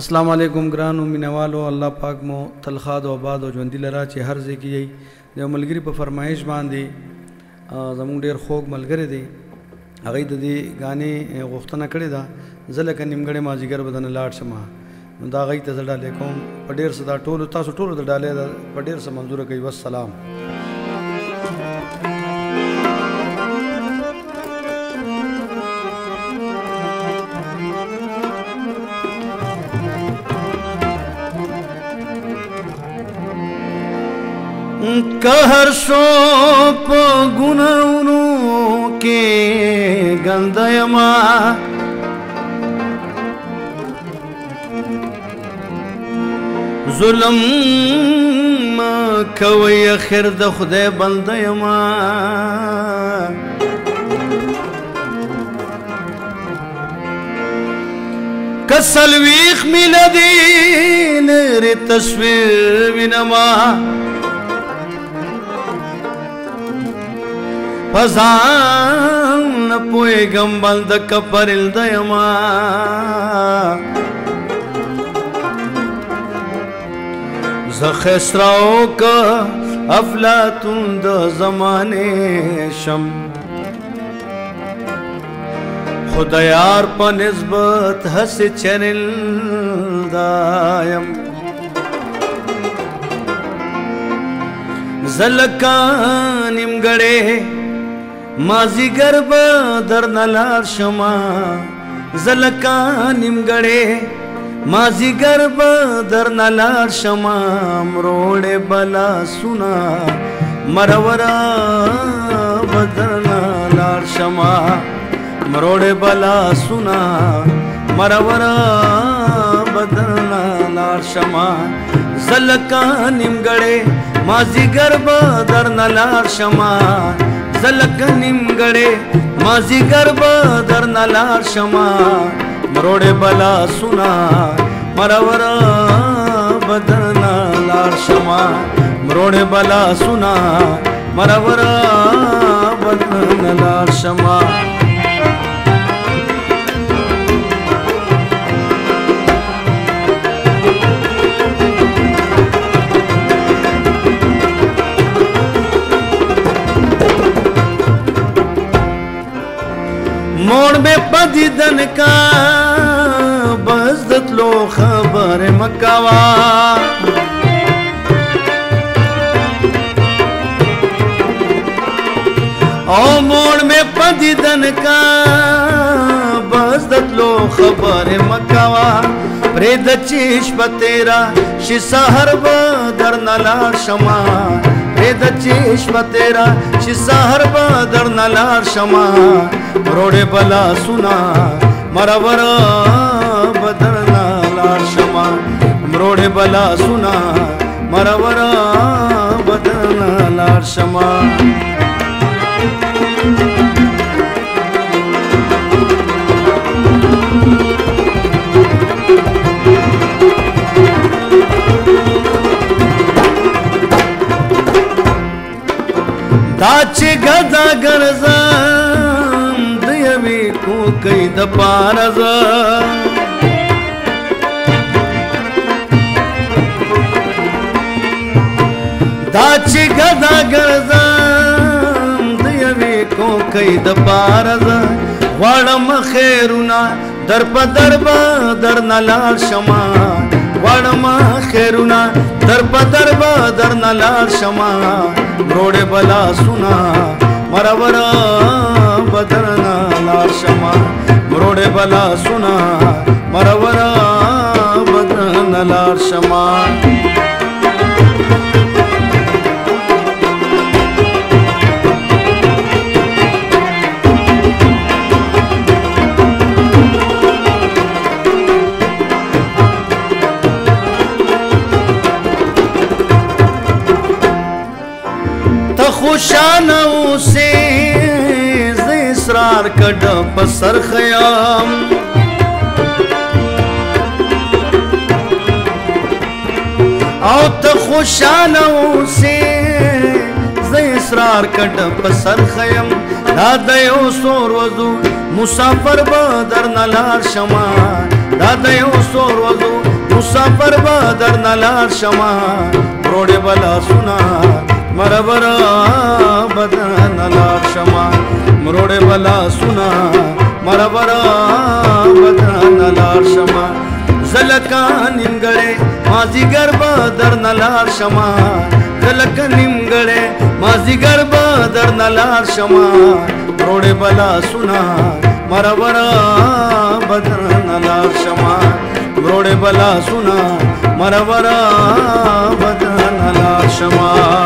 السلام علیکم ګران او مینوالو الله پاک مو تلخاد او آباد او ژوندۍ لرا چې هر ځای کې یي د ملګری په فرمایش باندې زموږ ډیر خوږ ملګری دی هغه د دې غانې غوښتنه کړې ده ځکه نیمګړې مازیګر بدن لاړ شم نو دا غي ته زړه علیکم په ډیر صدا ټولو تاسو ټولو د ډالې په ډیر سم منظور کوي والسلام قهر سو په ګناونو کې ګندایما ظلم کوي اخر د خدای بندایما کسلویخ ملدی نری تصویر وینما پزان پويګم بند کپرل ديما زخسراو ک افلاتون د زمانه شم خدایار په نسبت حس چرل دایم زلکان نیمګړې مازیګر به در نلار شما زلکا نیمګړې مازیګر به در نلار شما مروړې بلا سنا مرورا بدر نلار شما مروړې بلا سنا مرورا بدر نلار شما زلکا نیمګړې مازیګر به در نلار شما زلک نیمګړې مازی ګرب در نلار شما مروړې بلا سنا مرور بدر نلار شما مروړې بلا سنا مرور بدر نلار شما دیدن کا بس دتلو خبر مکوا او موڑ میں پدیدن کا بس دتلو خبر مکوا پرې د چیش په تیرا شي سحر به درنلا شما پرې د چشم تیرا چې سحر به در نلار شما روړې بلا سنا مرور بدر نلار شما روړې بلا سنا مرور بدر نلار شما دا ګرځم د یوې کوکې د پاره زه دا چې ګدا ګرځم د یوې کوکې د پاره زه غواړم خیرونه در په در به در نه لاړ شمه غواړم خیرونه در په در به در نه لاړ شمه روړې بلا سنا مرور بدرنا لار شما مروڑے بلا سنا مرور بدرنا لار شما خوشانه اوسه ډډ په سر خيام او ته خوشاله اوسې زه اصرار کډ په سر خيم دا د یو سور وضو مسافر به در نلار شما دا د یو سور وضو مسافر به در نلار شما روړې بلا سنا مربرا بدن ولا سنا مرورا بدران لار شما زلکا نیمګړې مازی ګربا درن لار شما زلک نیمګړې مازی ګربا درن لار شما روړې بلا سنا مرورا بدران لار شما روړې بلا سنا مرورا بدران لار شما